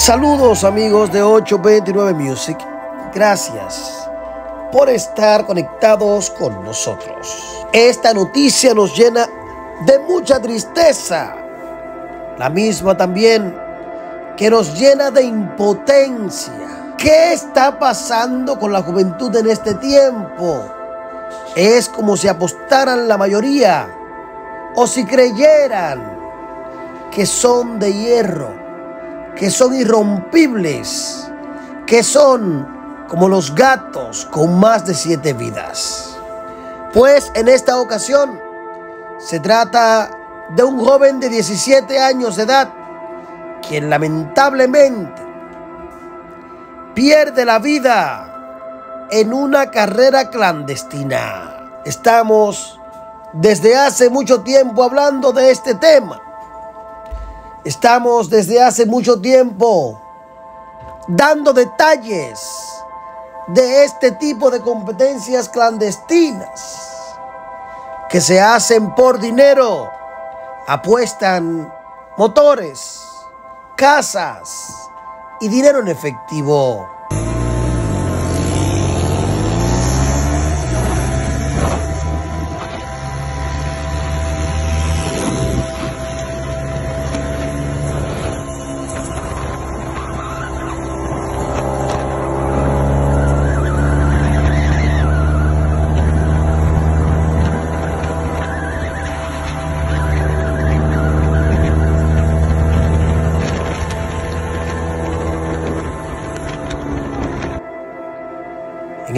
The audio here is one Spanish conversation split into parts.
Saludos amigos de 829 Music. Gracias por estar conectados con nosotros. Esta noticia nos llena de mucha tristeza. La misma también que nos llena de impotencia. ¿Qué está pasando con la juventud en este tiempo? Es como si apostaran la mayoría o si creyeran que son de hierro que son irrompibles, que son como los gatos con más de siete vidas. Pues en esta ocasión se trata de un joven de 17 años de edad, quien lamentablemente pierde la vida en una carrera clandestina. Estamos desde hace mucho tiempo hablando de este tema Estamos desde hace mucho tiempo dando detalles de este tipo de competencias clandestinas que se hacen por dinero, apuestan motores, casas y dinero en efectivo.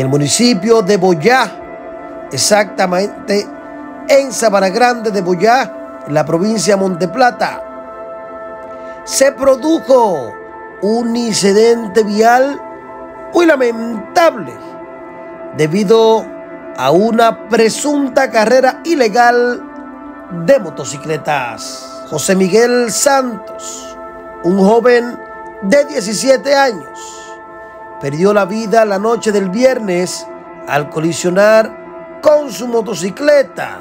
El municipio de Boyá, exactamente en Sabana Grande de Boyá, en la provincia de Monteplata. Se produjo un incidente vial muy lamentable debido a una presunta carrera ilegal de motocicletas. José Miguel Santos, un joven de 17 años, perdió la vida la noche del viernes al colisionar con su motocicleta,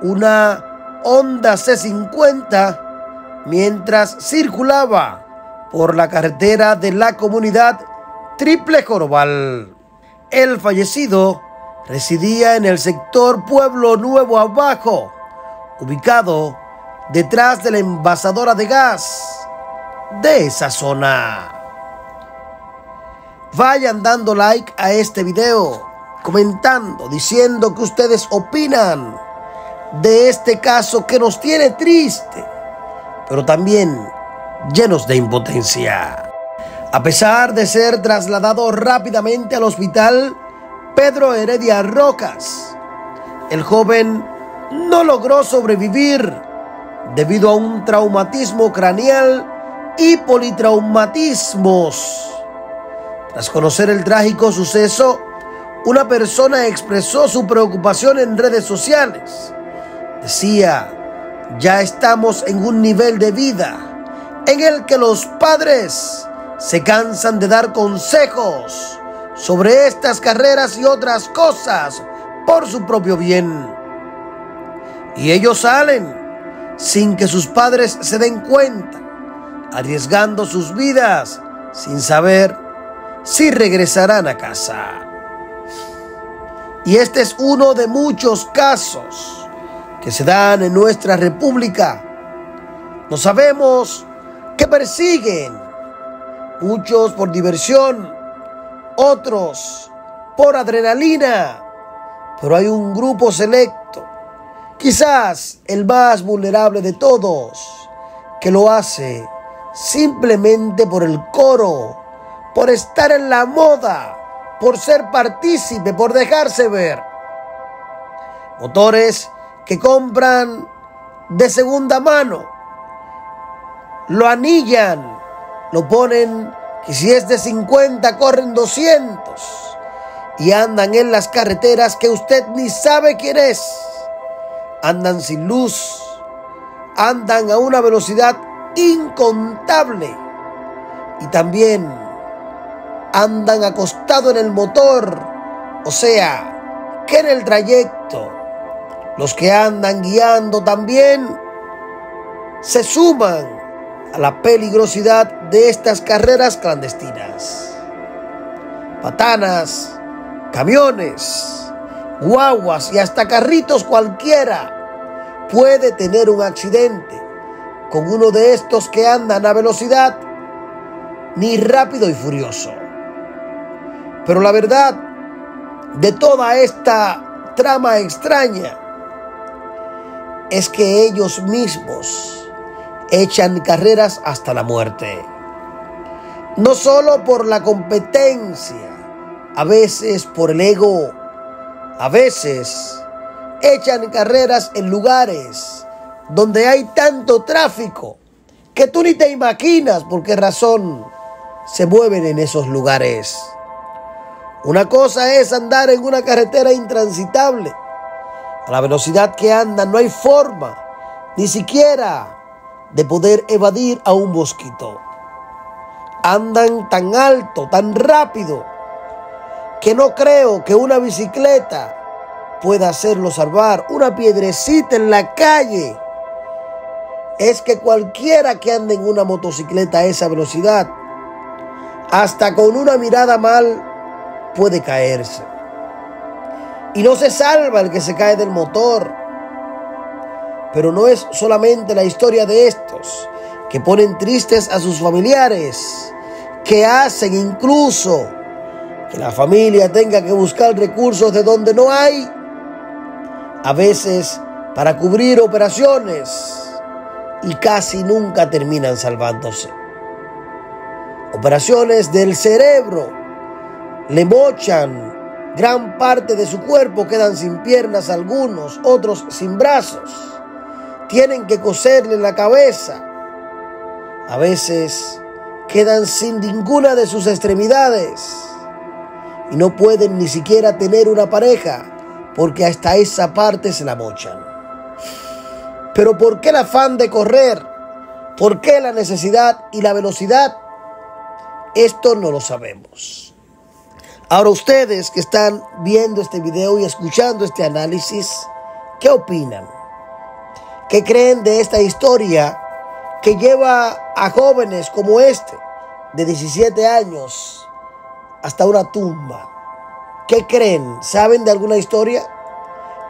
una Honda C50, mientras circulaba por la carretera de la comunidad Triple Corval. El fallecido residía en el sector Pueblo Nuevo Abajo, ubicado detrás de la envasadora de gas de esa zona. Vayan dando like a este video, comentando, diciendo que ustedes opinan de este caso que nos tiene triste, pero también llenos de impotencia. A pesar de ser trasladado rápidamente al hospital Pedro Heredia Rocas, el joven no logró sobrevivir debido a un traumatismo craneal y politraumatismos tras conocer el trágico suceso, una persona expresó su preocupación en redes sociales. Decía, ya estamos en un nivel de vida en el que los padres se cansan de dar consejos sobre estas carreras y otras cosas por su propio bien. Y ellos salen sin que sus padres se den cuenta, arriesgando sus vidas sin saber si regresarán a casa. Y este es uno de muchos casos que se dan en nuestra república. No sabemos que persiguen, muchos por diversión, otros por adrenalina, pero hay un grupo selecto, quizás el más vulnerable de todos, que lo hace simplemente por el coro por estar en la moda, por ser partícipe, por dejarse ver. Motores que compran de segunda mano, lo anillan, lo ponen que si es de 50 corren 200 y andan en las carreteras que usted ni sabe quién es. Andan sin luz, andan a una velocidad incontable y también andan acostados en el motor, o sea, que en el trayecto. Los que andan guiando también se suman a la peligrosidad de estas carreras clandestinas. Patanas, camiones, guaguas y hasta carritos cualquiera puede tener un accidente con uno de estos que andan a velocidad ni rápido y furioso. Pero la verdad de toda esta trama extraña es que ellos mismos echan carreras hasta la muerte. No solo por la competencia, a veces por el ego, a veces echan carreras en lugares donde hay tanto tráfico que tú ni te imaginas por qué razón se mueven en esos lugares. Una cosa es andar en una carretera intransitable. A la velocidad que andan no hay forma, ni siquiera de poder evadir a un mosquito. Andan tan alto, tan rápido, que no creo que una bicicleta pueda hacerlo salvar. Una piedrecita en la calle. Es que cualquiera que ande en una motocicleta a esa velocidad, hasta con una mirada mal, puede caerse. Y no se salva el que se cae del motor. Pero no es solamente la historia de estos que ponen tristes a sus familiares, que hacen incluso que la familia tenga que buscar recursos de donde no hay, a veces para cubrir operaciones y casi nunca terminan salvándose. Operaciones del cerebro le mochan Gran parte de su cuerpo quedan sin piernas algunos, otros sin brazos. Tienen que coserle la cabeza. A veces quedan sin ninguna de sus extremidades y no pueden ni siquiera tener una pareja porque hasta esa parte se la mochan. Pero ¿por qué el afán de correr? ¿Por qué la necesidad y la velocidad? Esto no lo sabemos. Ahora ustedes que están viendo este video y escuchando este análisis, ¿qué opinan? ¿Qué creen de esta historia que lleva a jóvenes como este, de 17 años, hasta una tumba? ¿Qué creen? ¿Saben de alguna historia?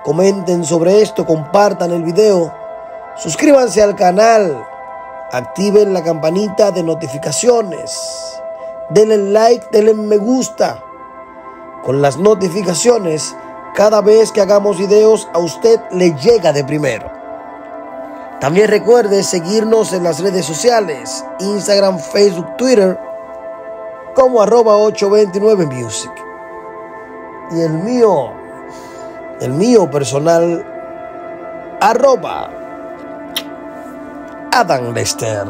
Comenten sobre esto, compartan el video, suscríbanse al canal, activen la campanita de notificaciones, denle like, denle me gusta con las notificaciones, cada vez que hagamos videos a usted le llega de primero. También recuerde seguirnos en las redes sociales, Instagram, Facebook, Twitter, como arroba 829music. Y el mío, el mío personal, arroba Adam Lester.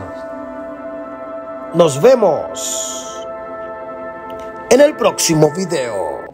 Nos vemos en el próximo video.